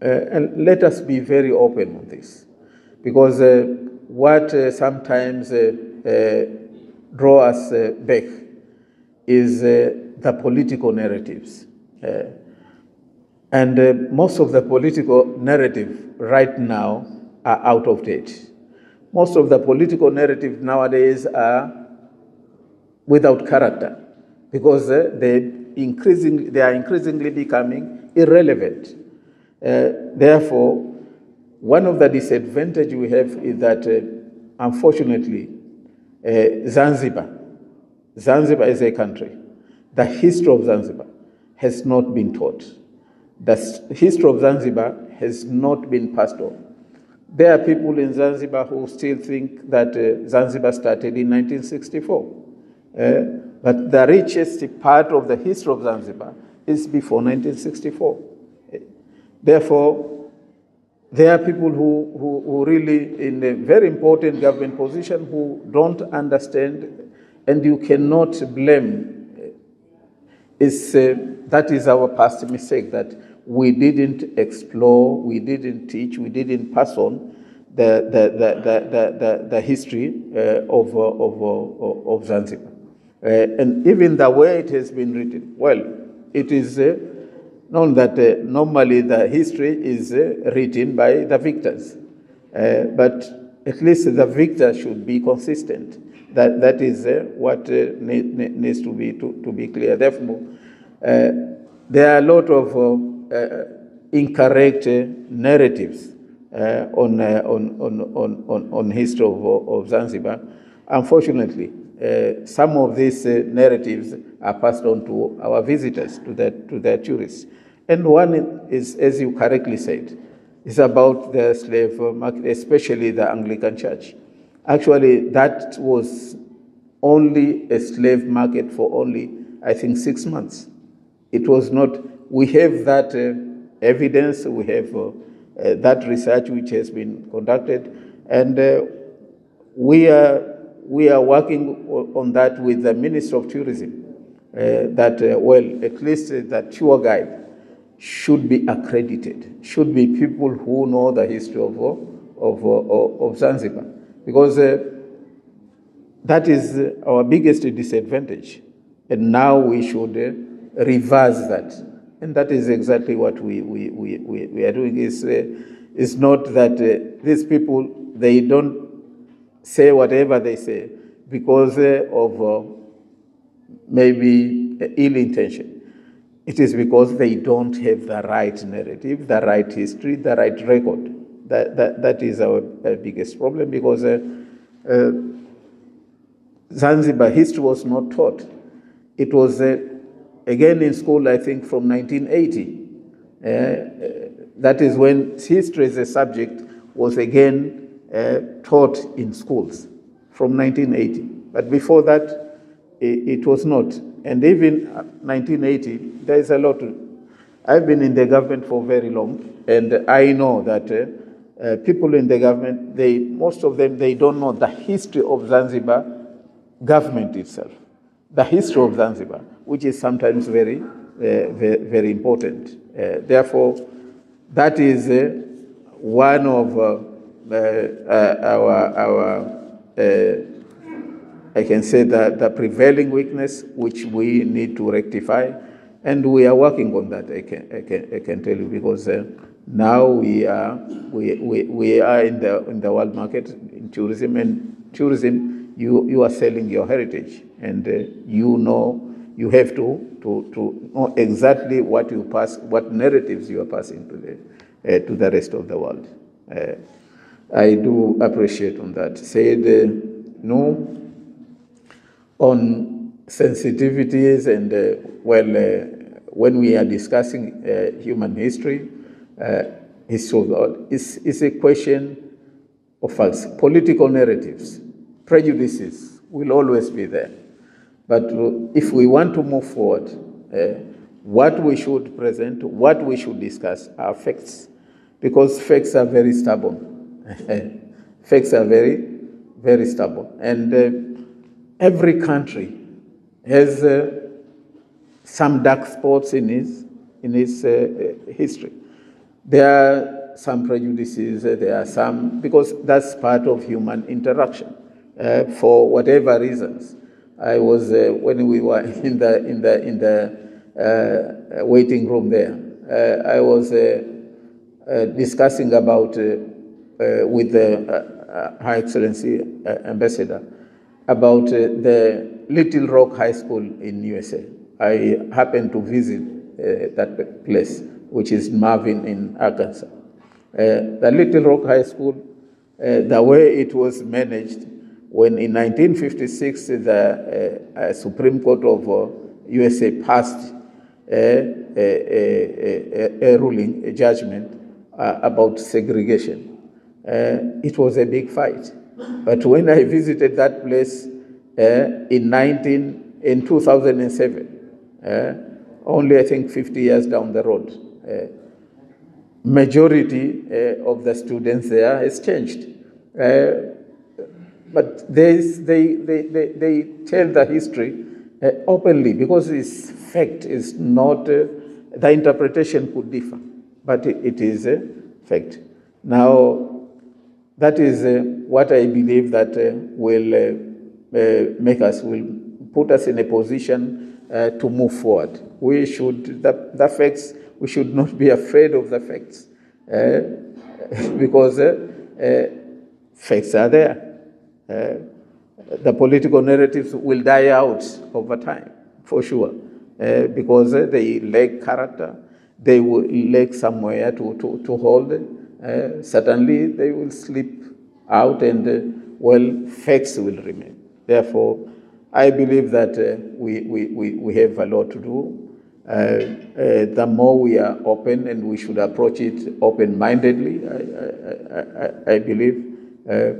S7: uh, and let us be very open on this, because uh, what sometimes draw us back is the political narratives. And uh, most of the political narrative right now are out of date. Most of the political narrative nowadays are without character because uh, they, increasing, they are increasingly becoming irrelevant. Uh, therefore, one of the disadvantages we have is that, uh, unfortunately, uh, Zanzibar, Zanzibar is a country. The history of Zanzibar has not been taught. The history of Zanzibar has not been passed on. There are people in Zanzibar who still think that uh, Zanzibar started in 1964. Uh, but the richest part of the history of Zanzibar is before 1964. Therefore, there are people who, who, who really in a very important government position who don't understand, and you cannot blame. Is uh, that is our past mistake that we didn't explore, we didn't teach, we didn't pass on the the the the the, the, history uh, of, of, of Zanzibar, uh, and even the way it has been written. Well, it is uh, known that normally the history is written by the victors, but at least the victor should be consistent. That, that is uh, what uh, need, needs to be, to, to be clear. Therefore, uh, there are a lot of uh, uh, incorrect uh, narratives on, on, on, on, on, history of, of Zanzibar. Unfortunately, some of these narratives are passed on to our visitors, to the, to the tourists. And one is, as you correctly said, is about the slave market, especially the Anglican Church. Actually, that was only a slave market for only, I think, six months. It was not, we have that uh, evidence, we have uh, uh, that research which has been conducted, and uh, we, are, we are working on that with the Minister of Tourism. Uh, that, uh, well, at least the tour guide should be accredited, should be people who know the history of, of, uh, of Zanzibar. Because uh, that is our biggest disadvantage. And now we should uh, reverse that. And that is exactly what we, we, we, we, are doing. Is uh, it's not that uh, these people, they don't say whatever they say because uh, of uh, maybe ill intention. It is because they don't have the right narrative, the right history, the right record. That, that, that is our uh, biggest problem because uh, uh, Zanzibar history was not taught. It was, uh, again, in school, I think, from 1980. Uh, uh, that is when history as a subject was again uh, taught in schools from 1980. But before that, it, was not. And even uh, 1980, there is a lot. I've been in the government for very long, and I know that uh, people in the government, they most of them, they don't know the history of Zanzibar government itself, the history of Zanzibar, which is sometimes very, uh, very, very important. Uh, therefore, that is uh, one of uh, our, our I can say that the prevailing weakness which we need to rectify, and we are working on that. I can, I can, I can tell you because now we are we, we, we are in the in the world market in tourism, and tourism you you are selling your heritage, and uh, you know you have to to to know exactly what you pass, what narratives you are passing to the uh, to the rest of the world. Uh, I do appreciate on that. Said uh, no on sensitivities and uh, well, uh, when we are discussing human history, uh, history of the it's, it's a question of facts. Political narratives, prejudices will always be there. But if we want to move forward, uh, what we should present, what we should discuss are facts, because facts are very stubborn. facts are very, very stubborn. And uh, every country has uh, some dark spots in its, in its uh, uh, history. There are some prejudices, uh, there are some, because that's part of human interaction uh, for whatever reasons. I was, uh, when we were in the, in the, in the uh, waiting room there, I was discussing about with the High Excellency Ambassador about the Little Rock High School in USA. I happened to visit that place, which is Marvin in Arkansas. Uh, the Little Rock High School, uh, the way it was managed, when in 1956 the uh, Supreme Court of USA passed a, a, a, a, ruling, a judgment uh, about segregation, uh, it was a big fight. But when I visited that place uh, in 19, in 2007, uh, only I think 50 years down the road, majority uh, of the students there has changed. Uh, but they, they, they, they, tell the history uh, openly because it's fact, it's not, uh, the interpretation could differ, but it, is a fact. Now, that is uh, what I believe that uh, will uh, uh, make us, will put us in a position uh, to move forward. We should, the, the facts, we should not be afraid of the facts uh, because uh, facts are there. The political narratives will die out over time, for sure, because they lack character, they will lack somewhere to, to, to hold. Certainly, they will slip out, and well, facts will remain. Therefore, I believe that we, we, we, we have a lot to do. Uh, uh, the more we are open, and we should approach it open mindedly, I, I, I, I believe. Uh,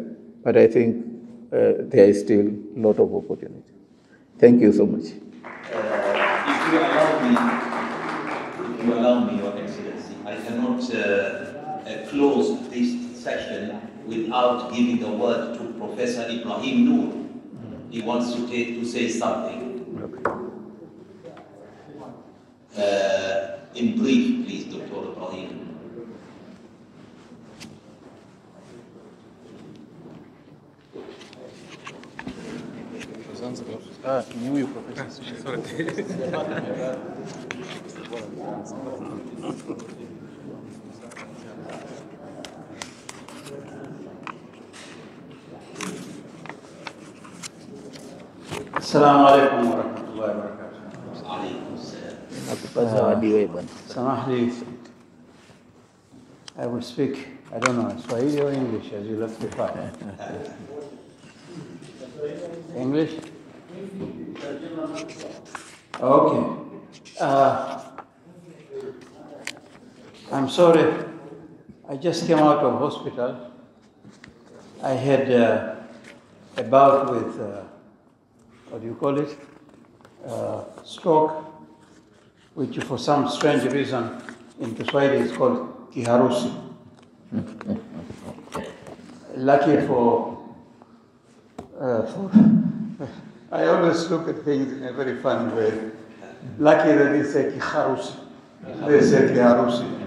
S7: but I think there is still a lot of opportunity. Thank you so much.
S1: If you allow me, if you allow me, Your Excellency, I cannot close this session without giving the word to Professor Ibrahim Noor. He wants to, take, to say something. Uh, in brief, please, Dr. Ibrahim.
S8: السلام عليكم ورحمة
S7: zawadi
S8: I will speak I don't know Swahili or English as you left to find. English? Okay. Uh, I'm sorry. I just came out of hospital. I had uh, a bout with, uh, what do you call it, uh, stroke which for some strange reason in Kiswahili is called kiharusi. Lucky for, uh, for, I always look at things in a very funny way. Lucky that they say kiharusi. They say kiharusi.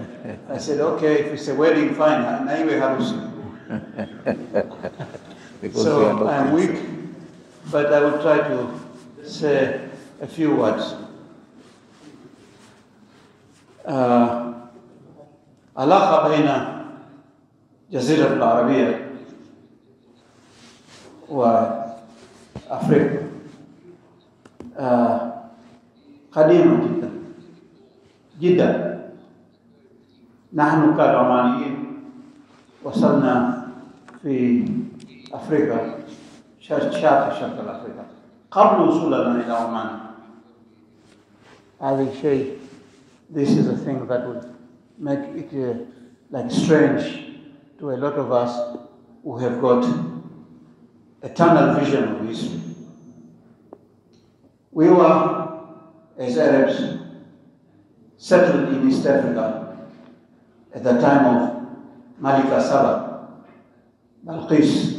S8: I said, okay, if it's a wedding, fine, harusi.
S7: Because we are
S8: So I'm weak, but I will try to say a few words. آه، علاقة بين جزيرة العربية وأفريقيا. آه، قديمة جدا. جدا. نحن كالعمانيين وصلنا في أفريقيا شرق شرق أفريقيا. قبل وصولنا إلى عمان هذا الشيء this is a thing that would make it uh, like strange to a lot of us who have got a tunnel vision of history. We were, as Arabs, settled in East Africa at the time of Malika Saba, Balqis,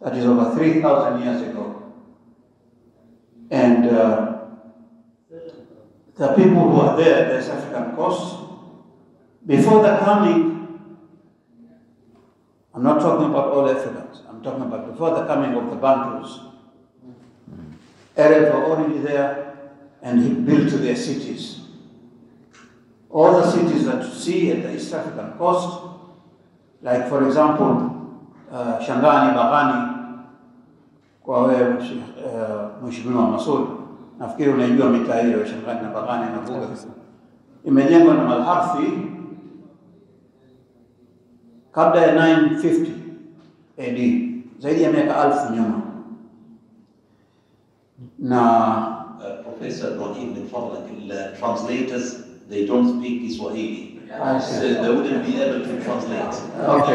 S8: that is over 3,000 years ago. And uh, the people who are there, the African coast, before the coming, I'm not talking about all Africans, I'm talking about before the coming of the Bantus. Arabs were already there and he built their cities. all the cities that you see at the East African coast, like for example, uh, Shangani, Bagani, kwa wewe Mheshimiwa nafikiri unajua mitaa hiyo Shangani na Bagani na Vuga, imejengwa na Malharthi kabla ya 950 AD, zaidi ya miaka alfu nyuma na
S1: Uh, Professor Ibrahim bin Fadlak, the translators, they don't speak
S8: Kiswahili
S1: So they wouldn't be able to translate.
S8: Okay.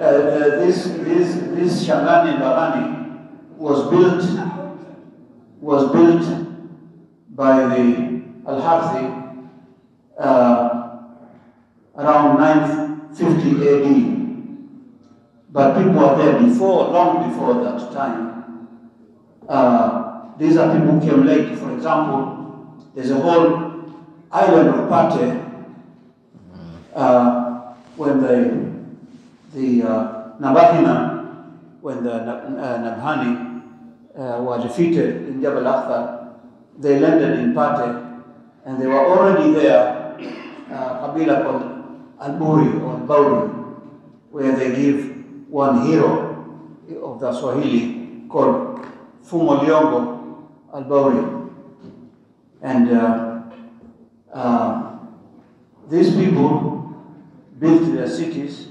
S8: Uh, uh, this this this Shangani Bagani was built was built by the Al Harthi uh, around 950 AD, but people were there before, long before that time. Uh, these are people who came late. For example, there's a whole island of Pate uh, when the the uh, Nabahina, when the uh, Nabhani uh, were defeated in Jabal Akhdar, they landed in Pate, and they were already there, uh, Kabila called Al-Buri or Bauri, where they give one hero of the Swahili called Fumo Liongo Al-Bauri. And uh, uh, these people built their cities.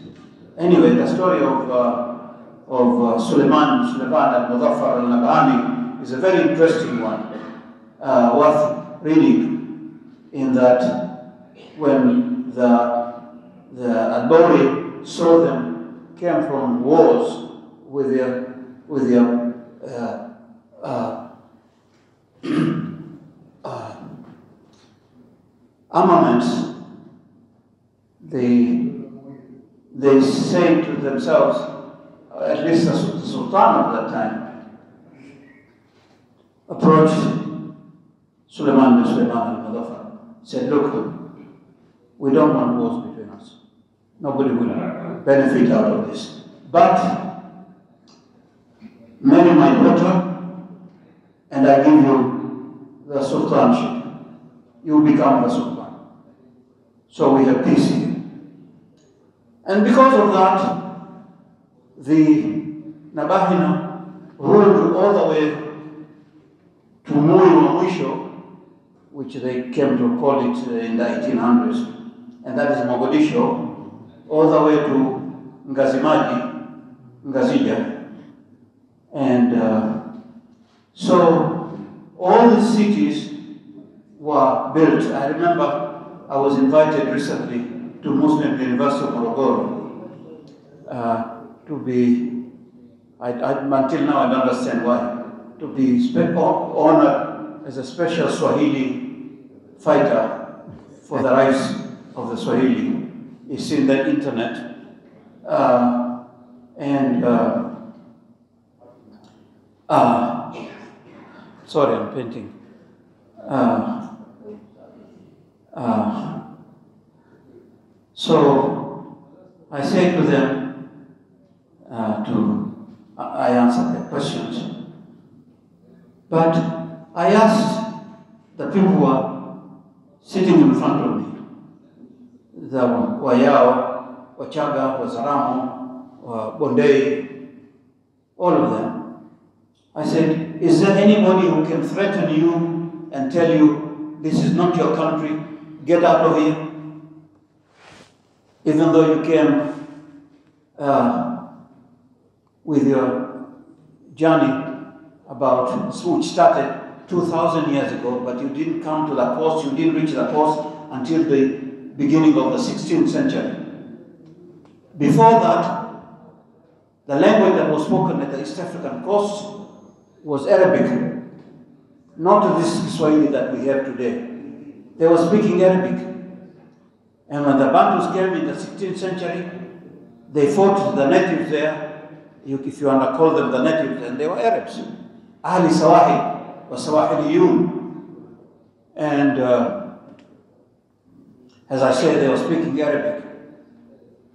S8: Anyway, the story of, uh, of uh, Suleiman, Suleiman al-Muzaffar al-Nabhani is a very interesting one, uh, worth reading in that when the, the al saw them, came from wars with their, with their uh, uh, uh, armaments, they, they say to themselves, at least the Sultan of that time, approached Suleiman bin Suleiman al-Muzaffar, said, look, we don't want wars between us. Nobody will benefit out of this. But marry my daughter, and I give you the sultanship. You become the sultan. So we have peace here. And because of that, the Nabahina ruled all the way to wa Mwisho, which they came to call it in the 1800s, and that is Mogadishu, all the way to Ngazimaji, Ngazija. And uh, so all the cities were built. I remember I was invited recently to Muslim University of Morogoro uh, to be, I, I, until now I don't understand why, to be honored as a special Swahili fighter for the rights of the Swahili. It's in the internet. Uh, and uh, uh, sorry, I'm painting. Uh, uh, so I say to them, uh, to I I answer their questions, but I asked the people who are sitting in front of me, the Wayao, Wachaga, Wazaramo, wa Bondei, all of them. I said, Is there anybody who can threaten you and tell you this is not your country, get out of here? Even though you came uh, with your journey about which started 2,000 years ago, but you didn't come to the coast, you didn't reach the coast until the beginning of the 16th century. Before that, the language that was spoken at the East African coast was Arabic, not this Swahili that we have today. They were speaking Arabic. And when the Bantus came in the 16th century, they fought the natives there, if you want to call them the natives, and they were Arabs. Ahli Sawahil was And uh, as I said, they were speaking Arabic.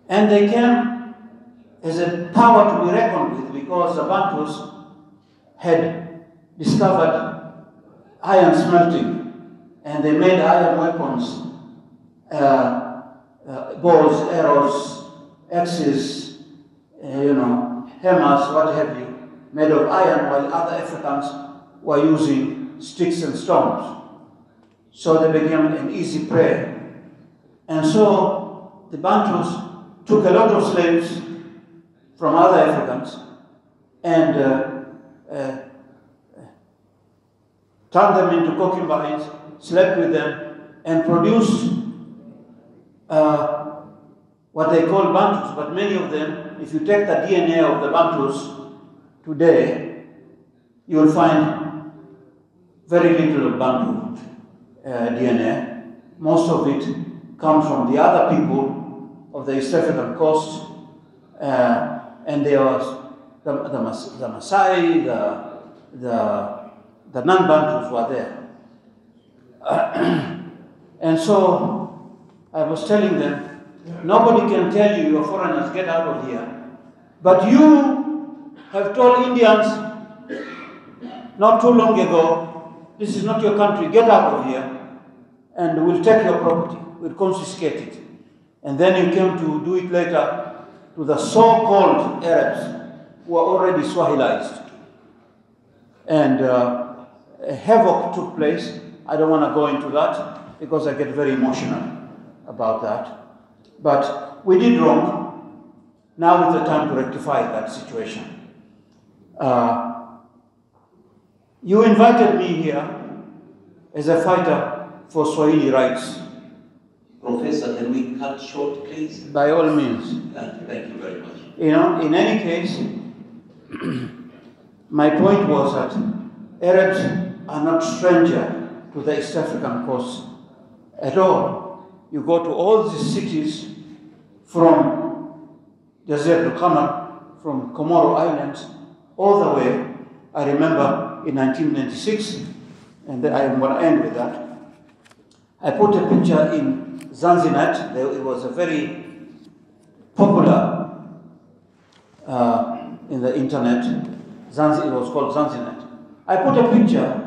S8: And they came as a power to be reckoned with because the Bantus had discovered iron smelting and they made iron weapons uh, uh, bows, arrows, axes, uh, you know, hammers, what have you, made of iron, while other Africans were using sticks and stones. So they became an easy prey. And so the Bantus took a lot of slaves from other Africans and uh, uh, turned them into concubines, slept with them, and produced uh, what they call Bantus. But many of them, if you take the DNA of the Bantus today, you will find very little of uh, DNA. Most of it comes from the other people of the East African coast, uh, and there was the, the, Mas- the Maasai, the, the, the non-Bantus were there. and so I was telling them, nobody can tell you you're foreigners, get out of here. But you have told Indians not too long ago, this is not your country, get out of here, and we'll take your property, we'll confiscate it. And then you came to do it later to the so called Arabs who are already Swahilized. And uh, havoc took place. I don't want to go into that because I get very emotional about that. But we did wrong. Now is the time to rectify that situation. Uh, you invited me here as a fighter for Swahili rights.
S1: Professor, can we cut short, please?
S8: By all means.
S1: Uh, Thank you very much.
S8: You know, in any case, my point was that Arabs are not stranger to the East African coast at all. You go to all these cities from Jazir al-Qamar, from Comoro Islands, all the way. I remember in 1996, and then I'm going to end with that. I put a picture in Zanzibar. It was a very popular uh, in the internet. Zanzi, it was called Zanzibar. I put a picture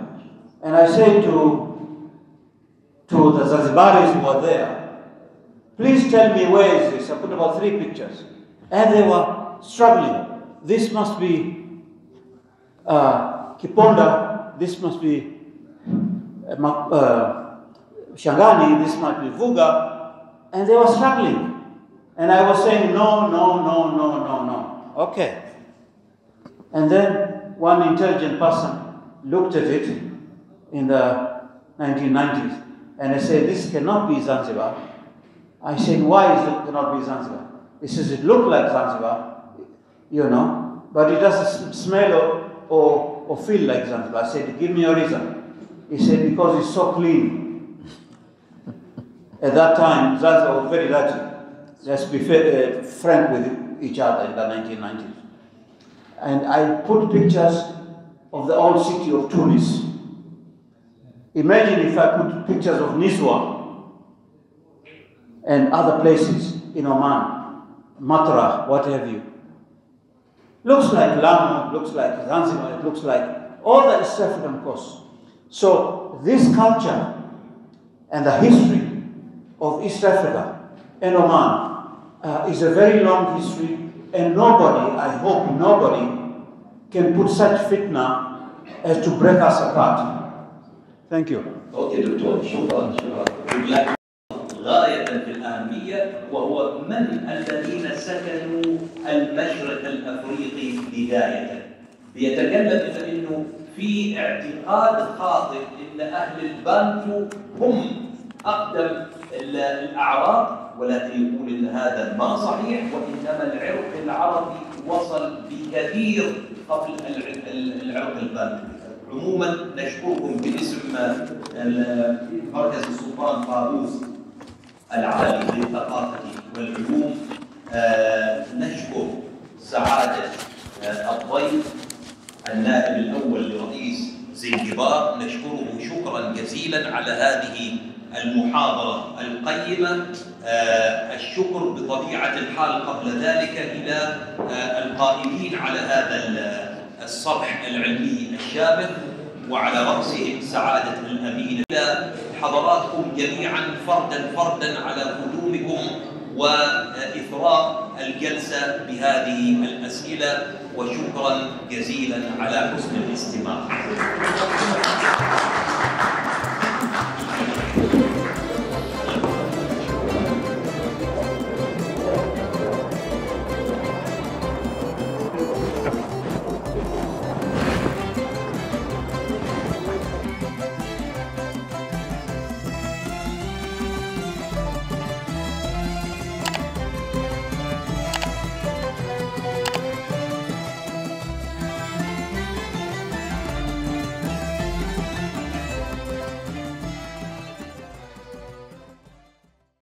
S8: and I said to, to the Zanzibaris who were there, please tell me where is this? I put about three pictures. And they were struggling. This must be uh, Kiponda, this must be uh, uh, Shangani, this might be Vuga, and they were struggling. And I was saying, no, no, no, no, no, no. Okay. And then one intelligent person looked at it in the 1990s and I said, this cannot be Zanzibar. I said, why is it cannot be Zanzibar? He says, it looked like Zanzibar, you know, but it doesn't smell or, or, or feel like Zanzibar. I said, give me a reason. He said, because it's so clean. At that time, Zanzibar was very dirty. Let's be fa- uh, frank with each other in the 1990s. And I put pictures of the old city of Tunis. Imagine if I put pictures of Nizwa and other places in Oman, Matra, what have you looks like Lamu, it looks like Zanzibar, it looks like all the East African coast. So this culture and the history of East Africa and Oman uh, is a very long history and nobody, I hope nobody, can put such fitna as to break us apart. Thank you.
S1: Okay, سكنوا المشرق الأفريقي بداية. بيتكلم بأنه في اعتقاد خاطئ أن أهل البانتو هم أقدم ال- الأعراق ولكن يقول أن هذا ما صحيح وإنما العرق العربي وصل بكثير قبل الع- ال- العرق البانتو عموما نشكركم باسم مركز السلطان فاروس العالي للثقافة والعلوم. نشكر سعادة آه، الضيف النائب الأول لرئيس زنجبار. نشكره شكرا جزيلا على هذه المحاضرة القيمة. آه، الشكر بطبيعة الحال قبل ذلك إلى آه، القائمين على هذا ال- الصرح العلمي الشامل وعلى رأسهم سعادة الأمين. إلى حضراتكم جميعا فردا فردا على قدومكم وإثراء الجلسة بهذه الأسئلة وشكرا جزيلا على حسن الاستماع.